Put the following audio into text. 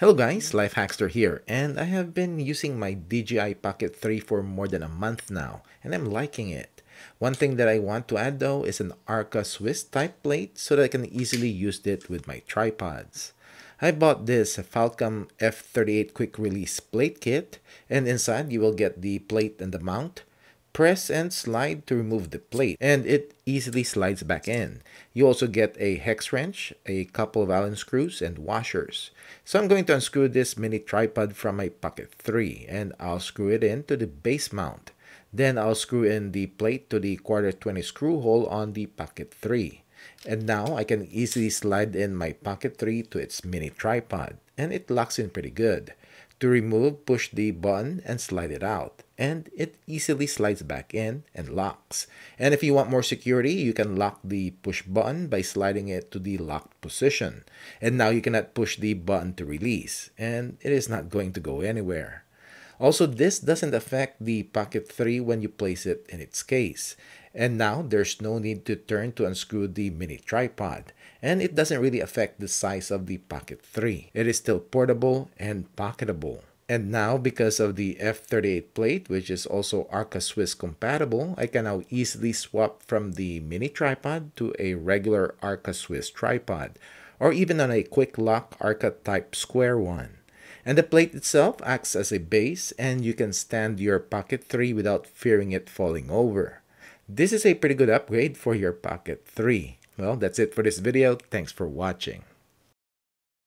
Hello guys, Lifehackster here, and I have been using my DJI Pocket 3 for more than a month now, and I'm liking it. One thing that I want to add though is an Arca Swiss type plate so that I can easily use it with my tripods. I bought this Falcam F38 quick release plate kit, and inside you will get the plate and the mount, Press and slide to remove the plate and it easily slides back in. You also get a hex wrench, a couple of Allen screws, and washers. So I'm going to unscrew this mini tripod from my Pocket 3 and I'll screw it into the base mount. Then I'll screw in the plate to the quarter 20 screw hole on the Pocket 3. And now I can easily slide in my Pocket 3 to its mini tripod and it locks in pretty good. To remove, push the button and slide it out. And it easily slides back in and locks. And if you want more security, you can lock the push button by sliding it to the locked position. And now you cannot push the button to release. And it is not going to go anywhere. Also, this doesn't affect the Pocket 3 when you place it in its case. And now there's no need to turn to unscrew the mini tripod. And it doesn't really affect the size of the Pocket 3. It is still portable and pocketable. And now, because of the F38 plate, which is also Arca Swiss compatible, I can now easily swap from the mini tripod to a regular Arca Swiss tripod, or even on a quick lock Arca type square one. And the plate itself acts as a base and you can stand your Pocket 3 without fearing it falling over. This is a pretty good upgrade for your Pocket 3. Well, that's it for this video. Thanks for watching.